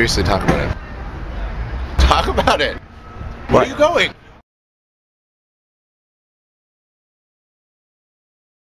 Seriously, talk about it. Talk about it. Where What? are you going?